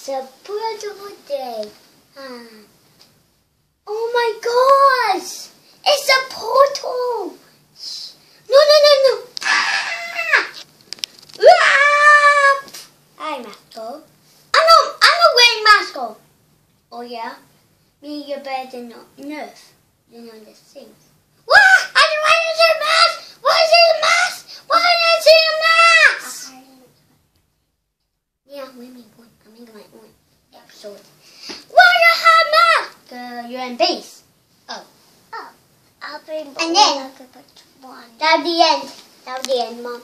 It's a beautiful day. Ah. Oh my gosh! It's a portal! No, no, no, no! Ah! Ah! Hi, Masco. I'm not, I'm not wearing Masco. Oh, yeah? Me and your bed are not enough. You know the things. Wah! I don't want to see a mask! Why is it a mask? Why did I a mask? Yeah, we you have mask? Uh, in base. Oh. Oh, I'll bring And then- one. That's the end. That's the end, Mom.